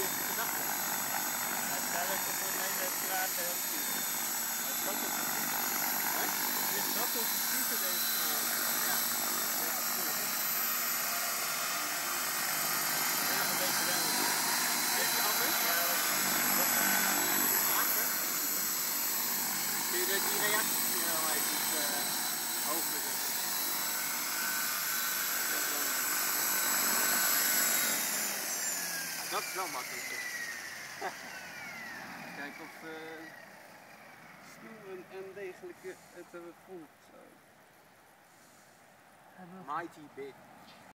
eerste gedachte. Uiteindelijk is het mijn wedstrijd heel goed. Dat is het niet. Is in deze Ja, een beetje anders? Ja, is je die reactie? Wel makkelijk. Kijken of uh, snoeren en degelijke het hebben gevonden. Zo. Mighty big.